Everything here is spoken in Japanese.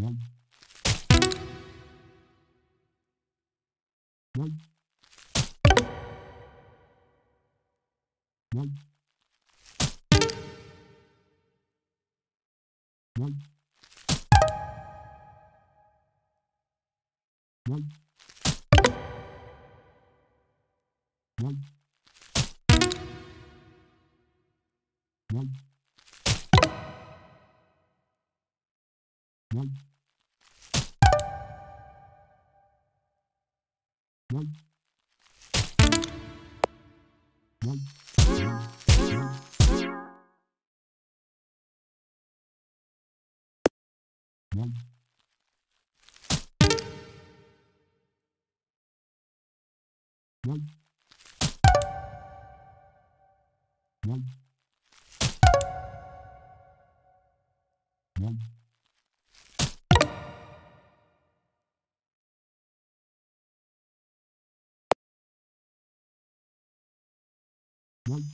One. One. One.